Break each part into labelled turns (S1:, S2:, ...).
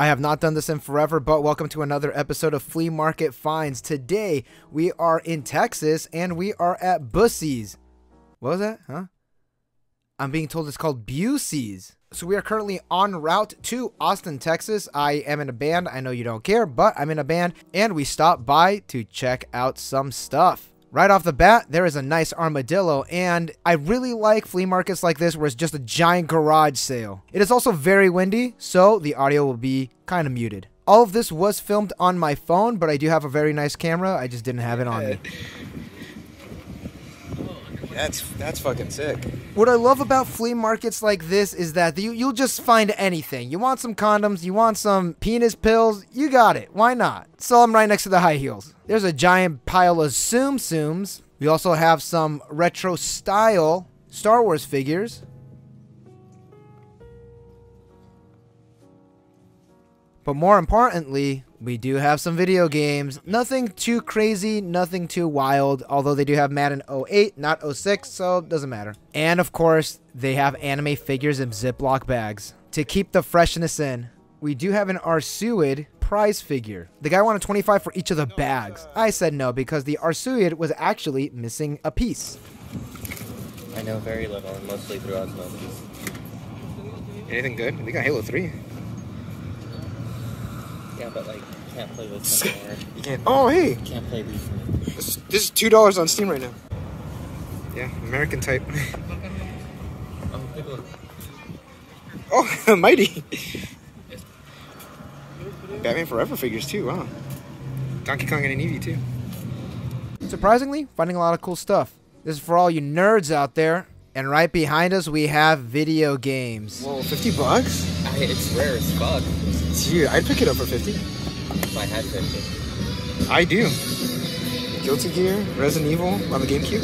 S1: I have not done this in forever, but welcome to another episode of Flea Market Finds. Today, we are in Texas and we are at Bussey's. What was that? Huh? I'm being told it's called Busey's. So we are currently en route to Austin, Texas. I am in a band. I know you don't care, but I'm in a band and we stopped by to check out some stuff. Right off the bat, there is a nice armadillo, and I really like flea markets like this where it's just a giant garage sale. It is also very windy, so the audio will be kind of muted. All of this was filmed on my phone, but I do have a very nice camera. I just didn't have it on me.
S2: That's that's fucking sick.
S1: What I love about flea markets like this is that you, you'll just find anything. You want some condoms, you want some penis pills, you got it. Why not? Sell them right next to the high heels. There's a giant pile of Tsum Tsums. We also have some retro style Star Wars figures. But more importantly, we do have some video games. Nothing too crazy, nothing too wild, although they do have Madden 08, not 06, so it doesn't matter. And of course, they have anime figures in Ziploc bags to keep the freshness in. We do have an Arcueid prize figure. The guy wanted 25 for each of the uh, bags. I said no because the Arcueid was actually missing a piece.
S3: I know very little, and mostly through osmosis.
S2: Anything good? We got Halo 3.
S3: Yeah, but like, can't play this anymore.
S2: You can't. Oh, hey!
S3: Can't play these.
S2: This is, this is $2 on Steam right now. Yeah, American type.
S3: Oh, people.
S2: oh, Mighty! Batman Forever figures too, wow. Donkey Kong and an Eevee too.
S1: Surprisingly, finding a lot of cool stuff. This is for all you nerds out there. And right behind us, we have video games.
S2: Whoa, 50 bucks?
S3: I, it's rare as fuck.
S2: Dude, I'd pick it up for 50.
S3: If I had 50.
S2: I do. Guilty Gear, Resident Evil on the GameCube.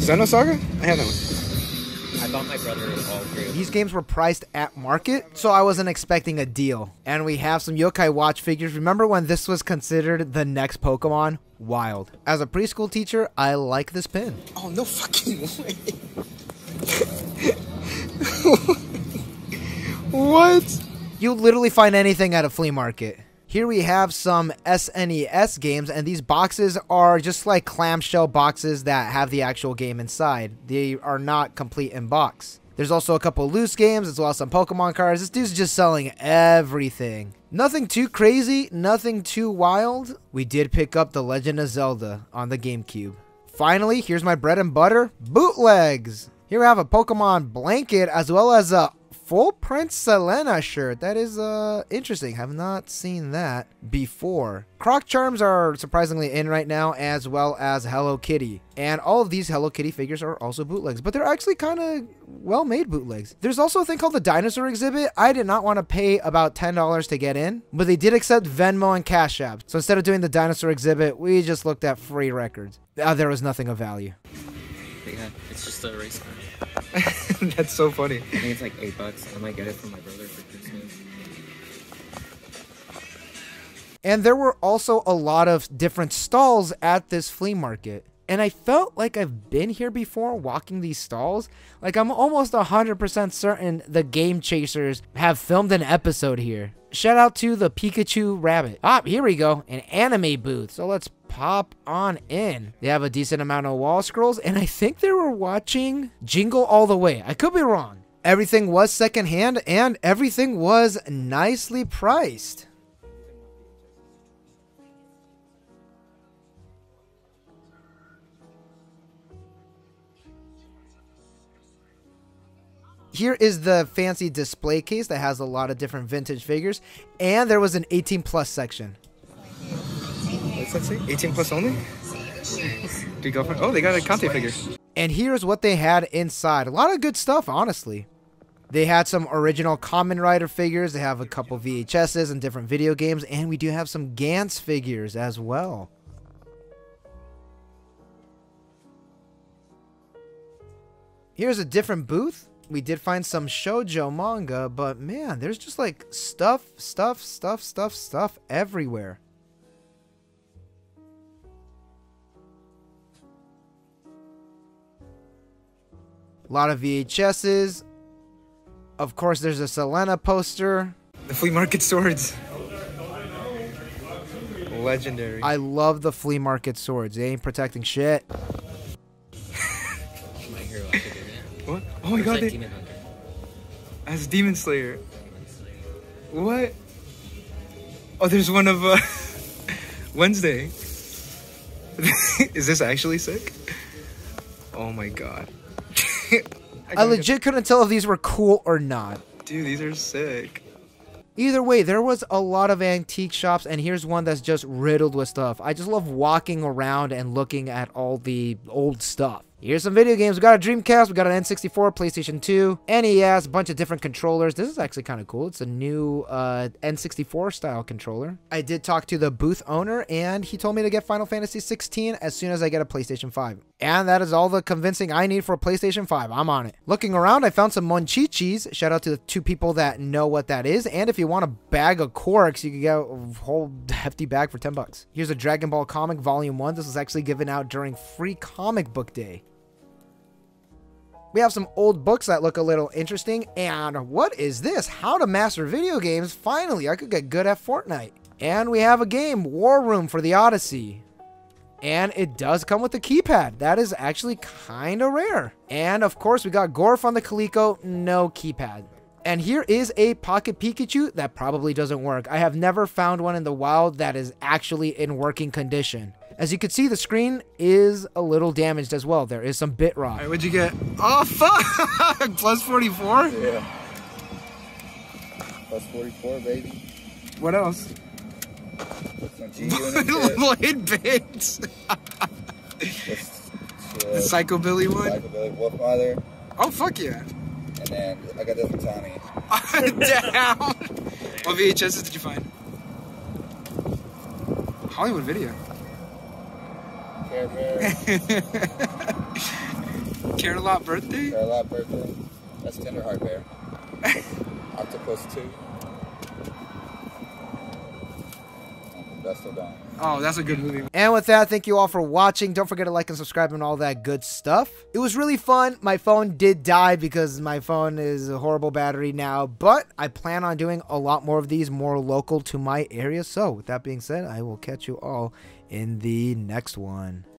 S2: Xenosaga? I have that one.
S3: I bought my brother all three.
S1: These games were priced at market, so I wasn't expecting a deal. And we have some Yokai Watch figures. Remember when this was considered the next Pokemon? Wild. As a preschool teacher, I like this pin.
S2: Oh, no fucking way. what?
S1: You literally find anything at a flea market. Here we have some SNES games, and these boxes are just like clamshell boxes that have the actual game inside. They are not complete in box. There's also a couple loose games as well as some Pokemon cards. This dude's just selling everything. Nothing too crazy, nothing too wild. We did pick up The Legend of Zelda on the GameCube. Finally, here's my bread and butter, bootlegs. Here we have a Pokemon blanket as well as a full Prince Selena shirt. That is uh interesting. Have not seen that before. Croc Charms are surprisingly in right now, as well as Hello Kitty. And all of these Hello Kitty figures are also bootlegs, but they're actually kind of well-made bootlegs. There's also a thing called the Dinosaur exhibit. I did not want to pay about $10 to get in, but they did accept Venmo and Cash App. So instead of doing the Dinosaur exhibit, we just looked at free records. Uh, there was nothing of value.
S3: It's just a race car.
S2: That's so funny.
S3: I think it's like eight bucks. I might get it from my brother for Christmas.
S1: And there were also a lot of different stalls at this flea market. And I felt like I've been here before walking these stalls. Like I'm almost 100% certain the Game Chasers have filmed an episode here. Shout out to the Pikachu Rabbit. Ah, here we go. An anime booth. So let's pop on in. They have a decent amount of wall scrolls. And I think they were watching Jingle All the Way. I could be wrong. Everything was secondhand and everything was nicely priced. Here is the fancy display case that has a lot of different vintage figures, and there was an 18 plus section.
S2: That say? 18 plus only? You go for Oh, they got a Conte figure.
S1: And here's what they had inside. A lot of good stuff, honestly. They had some original Kamen Rider figures. They have a couple VHSs and different video games, and we do have some Gantz figures as well. Here's a different booth we did find some shojo manga, but man, there's just like stuff, stuff, stuff, stuff, stuff everywhere. A lot of VHSs, Of course, there's a Selena poster.
S2: The flea market swords. Legendary.
S1: I love the flea market swords. They ain't protecting shit.
S3: My hero
S2: what? Oh my
S3: Or
S2: god,
S3: is that
S2: they,
S3: Demon Hunter?
S2: as Demon Slayer. What? Oh, there's one of uh, Wednesday. Is this actually sick? Oh my god. I
S1: I legit couldn't tell if these were cool or not.
S2: Dude, these are sick.
S1: Either way, there was a lot of antique shops, and here's one that's just riddled with stuff. I just love walking around and looking at all the old stuff. Here's some video games. We got a Dreamcast, we got an N64, PlayStation 2, NES, a bunch of different controllers. This is actually kind of cool. It's a new uh, N64 style controller. I did talk to the booth owner, and he told me to get Final Fantasy 16 as soon as I get a PlayStation 5. And that is all the convincing I need for a PlayStation 5. I'm on it. Looking around, I found some Monchichis. Shout out to the two people that know what that is. And if you want a bag of corks, you can get a whole hefty bag for 10 bucks. Here's a Dragon Ball comic volume 1. This was actually given out during free comic book day. We have some old books that look a little interesting. And what is this? How to master video games. Finally, I could get good at Fortnite. And we have a game, War Room for the Odyssey. And it does come with a keypad. That is actually kind of rare. And of course, we got Gorf on the Coleco, no keypad. And here is a Pocket Pikachu that probably doesn't work. I have never found one in the wild that is actually in working condition. As you can see, the screen is a little damaged as well. There is some bit rot.
S2: Alright, what'd you get? Oh, fuck! Plus 44?
S4: Yeah. Plus 44, baby.
S2: What else?
S4: Some G unit shit.
S2: Lloyd Banks. The
S4: uh,
S2: Psycho Billy one.
S4: Psychobilly Wolfmother.
S2: Oh, fuck yeah.
S4: And then I got this from Tommy.
S2: Down. What VHSs did you find? Hollywood Video.
S4: Care Bear.
S2: Lot birthday?
S4: Care a lot birthday. That's Tenderheart Bear. Octopus 2. And Dust of Dawn.
S2: Oh, that's a good movie.
S1: And with that, thank you all for watching. Don't forget to like and subscribe and all that good stuff. It was really fun. My phone did die because my phone is a horrible battery now, but I plan on doing a lot more of these more local to my area. So, with that being said, I will catch you all in the next one.